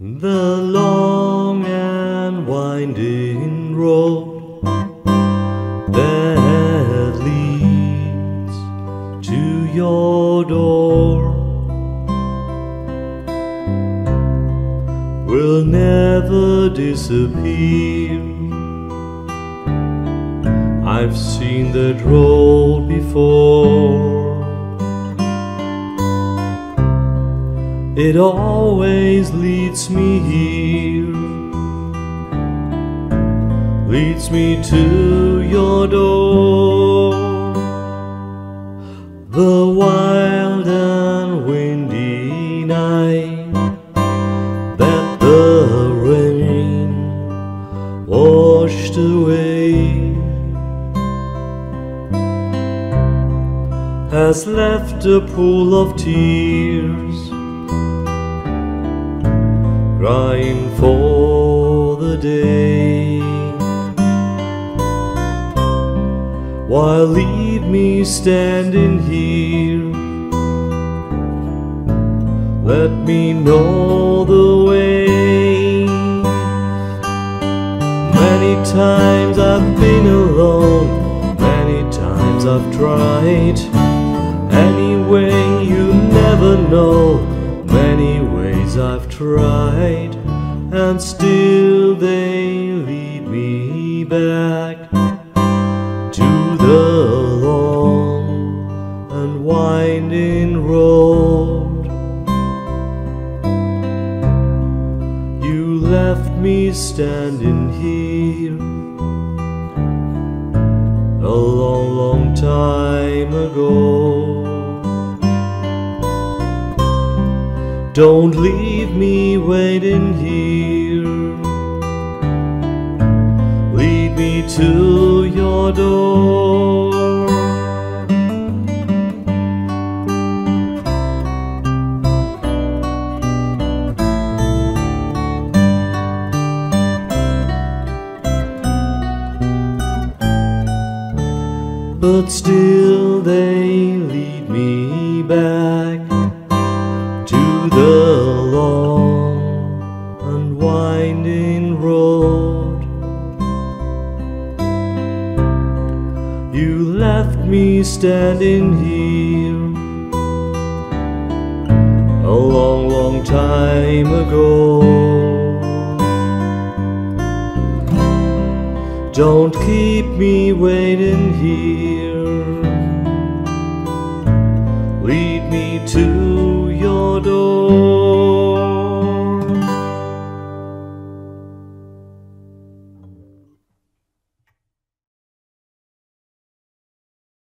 The long and winding road that leads to your door will never disappear. I've seen that road before. It always leads me here, leads me to your door. The wild and windy night that the rain washed away has left a pool of tears crying for the day. While leave me standing here, let me know the way. Many times I've been alone, many times I've tried. I've tried, and still they lead me back to the long and winding road. You left me standing here Don't leave me waiting here. Lead me to your door. But still they lead me back winding road. You left me standing here a long, long time ago. Don't keep me waiting here. Lead me to